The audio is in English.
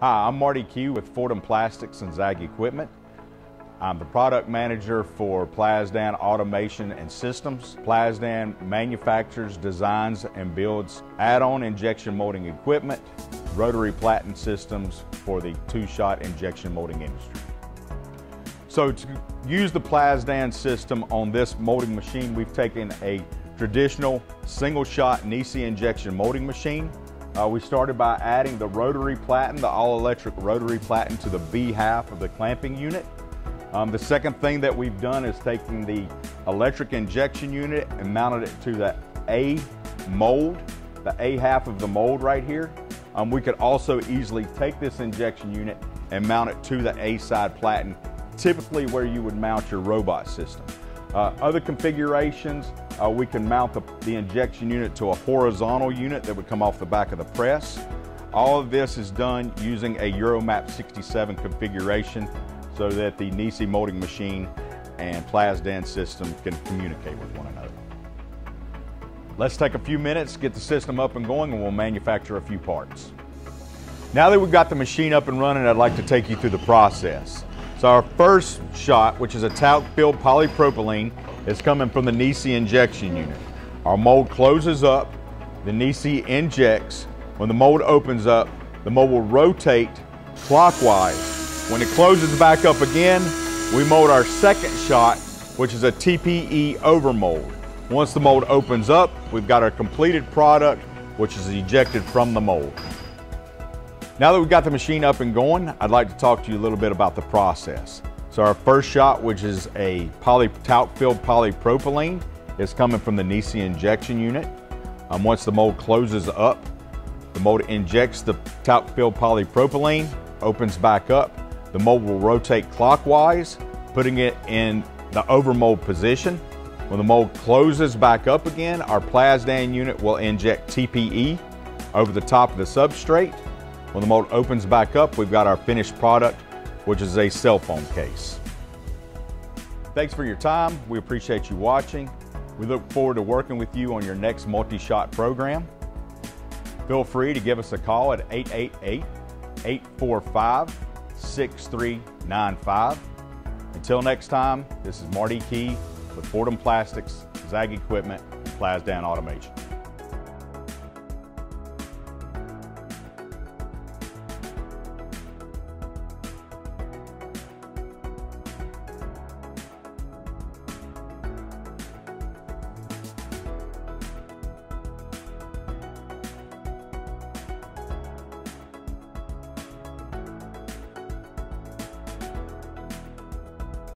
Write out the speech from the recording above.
Hi, I'm Marty Key with Fordham Plastics and Zag Equipment. I'm the product manager for Plasdan Automation and Systems. Plasdan manufactures, designs, and builds add-on injection molding equipment, rotary platen systems for the two-shot injection molding industry. So to use the Plasdan system on this molding machine, we've taken a traditional single-shot Nissei injection molding machine uh, we started by adding the rotary platen, the all-electric rotary platen to the B half of the clamping unit. Um, the second thing that we've done is taking the electric injection unit and mounted it to the A mold, the A half of the mold right here. Um, we could also easily take this injection unit and mount it to the A side platen, typically where you would mount your robot system. Uh, other configurations, uh, we can mount the, the injection unit to a horizontal unit that would come off the back of the press. All of this is done using a Euromap 67 configuration so that the Nissei molding machine and Plasdan system can communicate with one another. Let's take a few minutes, get the system up and going, and we'll manufacture a few parts. Now that we've got the machine up and running, I'd like to take you through the process. So our first shot, which is a talc-filled polypropylene, is coming from the Nissei injection unit. Our mold closes up, the Nissei injects. When the mold opens up, the mold will rotate clockwise. When it closes back up again, we mold our second shot, which is a TPE overmold. Once the mold opens up, we've got our completed product, which is ejected from the mold. Now that we've got the machine up and going, I'd like to talk to you a little bit about the process. So our first shot, which is a poly, talc-filled polypropylene, is coming from the Nissei injection unit. Um, once the mold closes up, the mold injects the talc-filled polypropylene, opens back up. The mold will rotate clockwise, putting it in the overmold position. When the mold closes back up again, our Plasdan unit will inject TPE over the top of the substrate. When the mold opens back up, we've got our finished product, which is a cell phone case. Thanks for your time. We appreciate you watching. We look forward to working with you on your next multi-shot program. Feel free to give us a call at 888-845-6395. Until next time, this is Marty Key with Fordham Plastics, Zag Equipment, and Plasdan Automation.